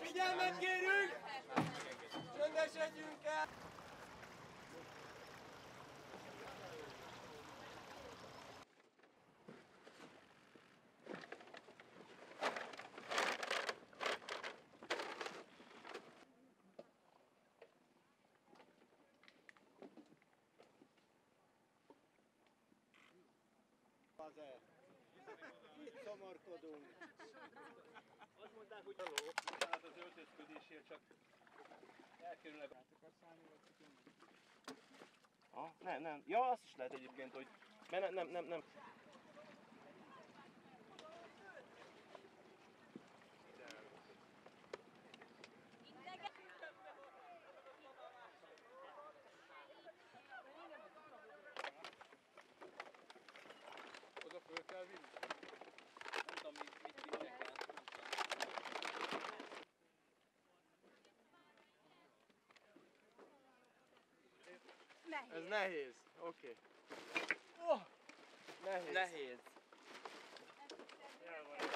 Figyelmet kérünk! Csöndesedjünk el! Fazer. Itt szomorkodunk. Azt mondták, hogy haló. Hát az öltözködésért csak elkerülnek. Ah, nem, nem. Ja, azt is lehet egyébként, hogy... Mert nem, nem, nem, nem. Ez nehéz. Oké. Oh! Nehéz. Nehéz. Jaj, van egy